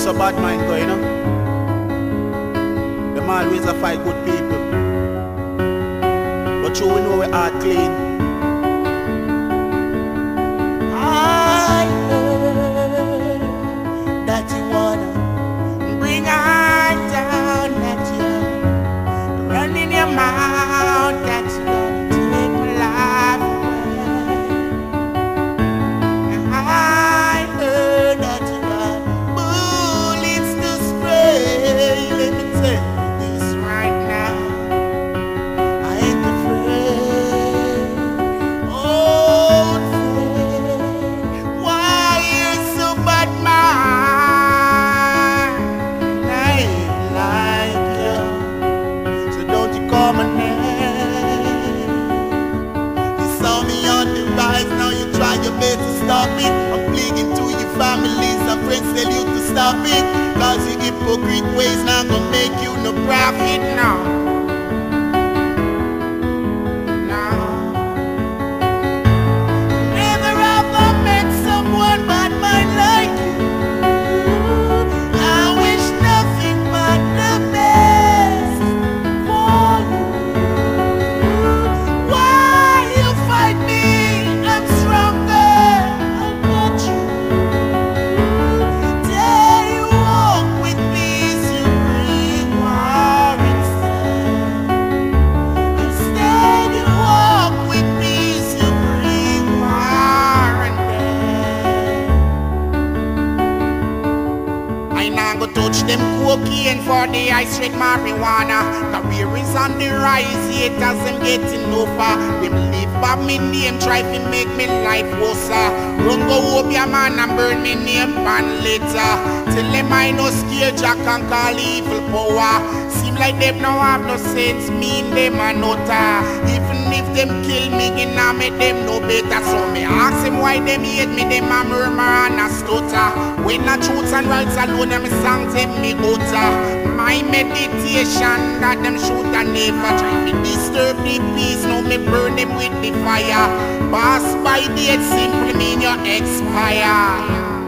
so bad mind go, you know. Them always a fight good people. But you know we are clean. Stop it. Cause your hypocrite cocaine for the ice straight marijuana. Career is on the rise, haters them getting over. Uh. Them live by me name, try to make me life worse. Uh. Run go up your man and burn me name pan later. Till them I no scare Jack and call evil power. Seem like them no have no sense, mean them a nutter. Uh. Even if them kill me, gonna make them no better. So me ask them why them hate me, them a murmur and a stutter. When the truth and rights alone, them songs them me utter. My meditation that them shoot and never try to disturb the peace. Now me burn them with the fire. Pass by date simply mean you expire.